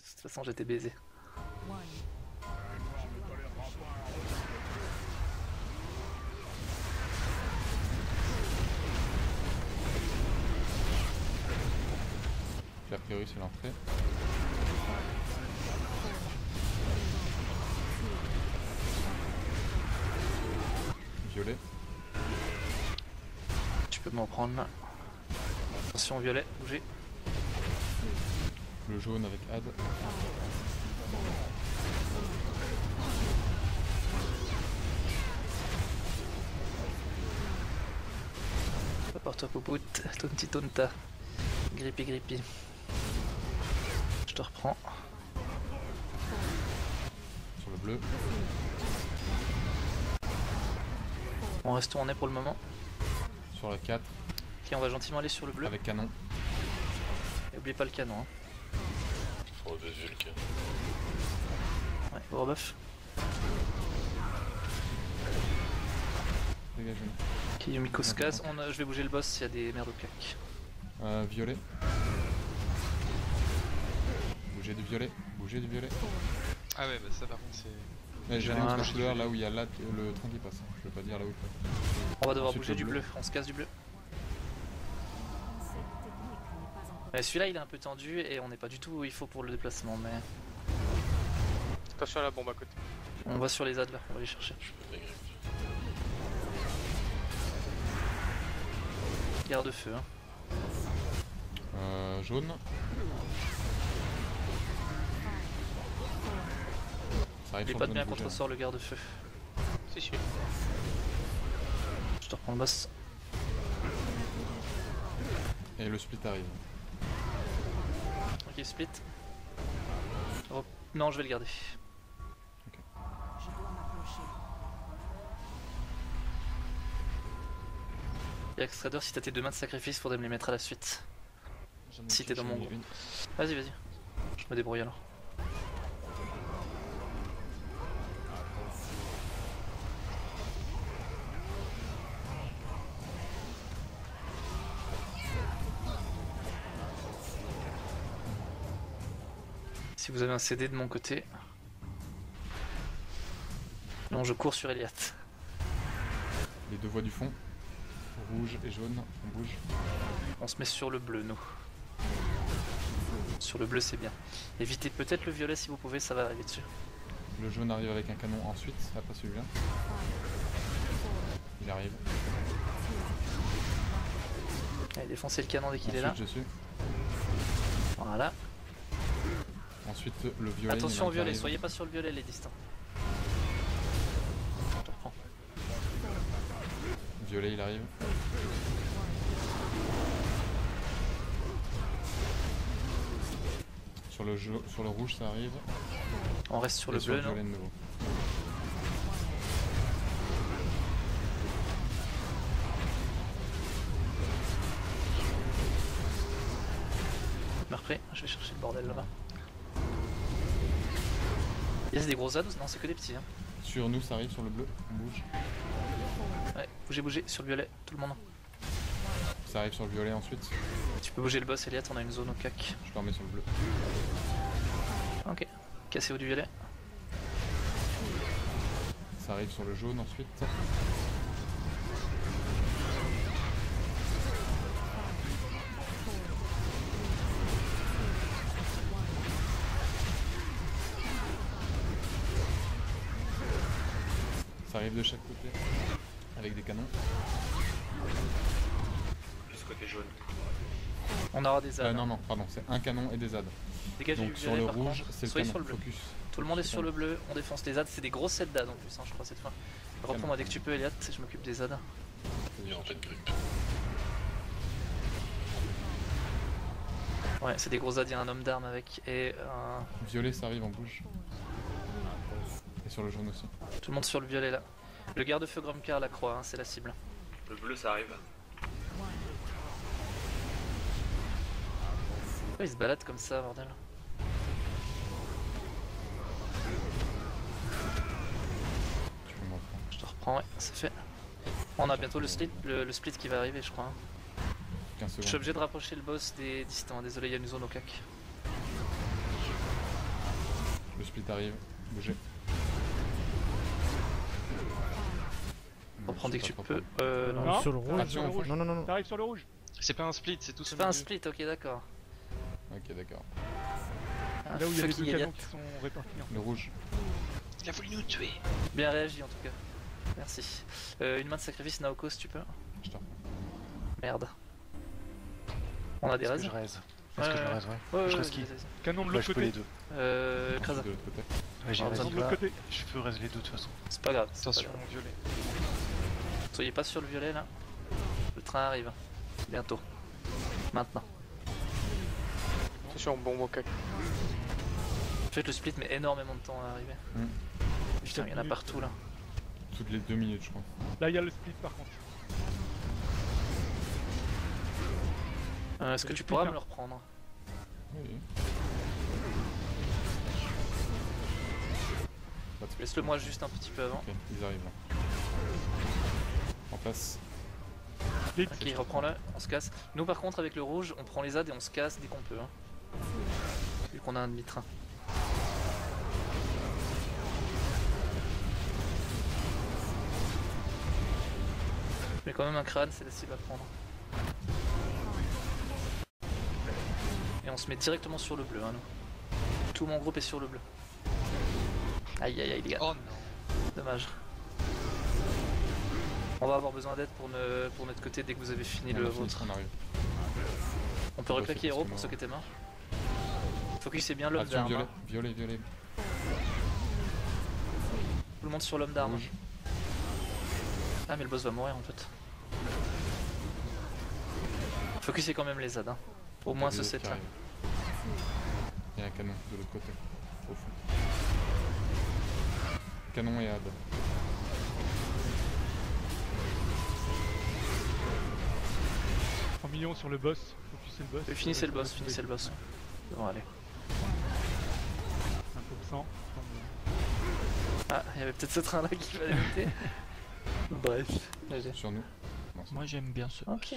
de toute façon j'étais baisé. A priori c'est l'entrée. Violet. Tu peux m'en prendre là. Attention violet, bougez. Le jaune avec Ad. Porte-toi popout, tonti tonta. Grippy grippy. Je te reprends. Sur le bleu. On reste où on est pour le moment. Sur la 4. Ok, on va gentiment aller sur le bleu. Avec canon. Et oubliez pas le canon. Hein. Faut des Vulcains. Ouais, gros buff. Dégage une. Ok, Yumiko se casse. On a- Je vais bouger le boss s'il y a des merdes au cac. Euh, violet. Bougez du violet. Bougez du violet. Ah ouais, bah ça par contre c'est. Mais j'ai rien de couleur là où il y a là, le train qui passe. Je veux pas dire là où il passe. On va devoir Ensuite, bouger du bleu. bleu. On se casse du bleu. Ouais, Celui-là il est un peu tendu et on n'est pas du tout où il faut pour le déplacement mais Attention à la bombe à côté. on va sur les adds là, on va les chercher. Grippes. Garde-feu hein. Euh, jaune. Ça Il est pas de bien jaune, bougez. contre sort le garde-feu. Si, si. Je te reprends le boss. Et le split arrive. Split. Oh, Non je vais le garder. Yax Trader, si t'as tes deux mains de sacrifice, faudrait me les mettre à la suite. Si t'es dans mon groupe. Vas-y, vas-y. Je me débrouille alors. Si vous avez un CD de mon côté. Non, je cours sur Eliat. Les deux voies du fond. Rouge et jaune. On bouge. On se met sur le bleu, nous. Sur le bleu, c'est bien. Évitez peut-être le violet si vous pouvez, ça va arriver dessus. Le jaune arrive avec un canon ensuite, après celui-là. Il arrive. Allez, défoncez le canon dès qu'il est là. Ensuite, je suis. Voilà. Ensuite, le violet. Attention au violet, soyez pas sur le violet, les reprends. Violet, il arrive. Sur le, sur rouge, ça arrive. On reste sur Et le bleu, le non violet de nouveau. Je vais chercher le bordel là-bas. Yes, des gros ados Non, c'est que des petits. Hein. Sur nous, ça arrive sur le bleu. On bouge. Ouais, bougez, bougez, sur le violet, tout le monde. Ça arrive sur le violet ensuite. Tu peux bouger le boss, Eliat, on a une zone au cac. Je le remets sur le bleu. Ok. Cassez-vous du violet. Ça arrive sur le jaune ensuite. Ça arrive de chaque côté. Avec des canons. Plus côté jaune. On aura des Euh, adds. non, non, pardon, c'est un canon et des ZAD. Dégagez Donc du sur le par rouge, contre. c'est le Soyez canon. sur le bleu. Focus. Tout le monde est sur le bleu, on défonce les adds. C'est des grosses sets d'adds en plus, hein, je crois, cette fois. Reprends-moi dès que tu peux, Eliat, je m'occupe des adds. Il y a en fait de grippe. Ouais, c'est des gros adds, il y a un homme d'armes avec. Et un... Violet, ça arrive, on bouge. Et sur le jaune aussi. tout le monde sur le violet là. Le garde-feu Gromcar, la croix, hein, c'est la cible. Le bleu ça arrive. Pourquoi il se balade comme ça, bordel Tu peux me reprendre. Je te reprends, ouais, c'est fait. On a bientôt le split, le, le split qui va arriver, je crois. hein. 15 Je suis obligé de rapprocher le boss des distants. Désolé, il y a une zone au cac. split arrive. Bougez. Reprends dès que tu peux. Euh, non. Non, sur le rouge. Sur le rouge. Non, non, non, non. T'arrives sur le rouge C'est pas un split, c'est tout C'est pas un split, ok, d'accord. Ok, d'accord. Ah, Là où il y a les deux canons qui sont répartis. Le rouge. Il a voulu nous tuer. Bien réagi en tout cas. Merci. Euh, une main de sacrifice, Naoko, si tu peux. Je. Merde. On a des raises je raise Est-ce que je raise, ouais Ouais, ouais, Je reste qui. Canon de Bah, l'autre je peux les côté. deux. Euh. De côté. Ouais, j'ai raison. de l'autre côté. Je peux raise les deux de toute façon. C'est pas grave. c'est pas Attention, violet. Soyez pas sur le violet là. Le train arrive. Bientôt. Maintenant. Attention, bon mocac. En fait, le split met énormément de temps à arriver. Hmm. Putain, il y en a partout là. Toutes les deux minutes, je crois. Là, il y a le split par contre. Euh, Est-ce que tu pourras hein. me le reprendre? Oui. Laisse-le moi juste un petit peu avant. Ok, ils arrivent là. En face. Split. Ok, reprends-le, on se casse. Nous par contre avec le rouge, on prend les ZAD et on se casse dès qu'on peut. Hein. Vu qu'on a un demi-train. Mais quand même un crâne, c'est la cible à prendre. Et on se met directement sur le bleu, hein, nous. Tout mon groupe est sur le bleu. Aïe aïe aïe les gars, Oh non. dommage. On va avoir besoin d'aide pour, ne- pour notre côté dès que vous avez fini On le vôtre. On arrive. On peut reclaquer héros ce pour ceux qui étaient morts. Focusez bien l'homme d'armes. violet. hein. Violet, violet. Tout le monde sur l'homme d'armes. Ah mais le boss va mourir en fait. Focusez quand même les ZAD. Hein. Au moins ce set là. Il y a un canon de l'autre côté. Au fond. Canon et ad. En millions sur le boss. Focuser le boss. Finissez le boss, finissez le boss. Bon allez. 1%. Ah, il y avait peut-être ce train là qu'il fallait noter. Bref. Sur nous. Moi j'aime bien ce. Ok.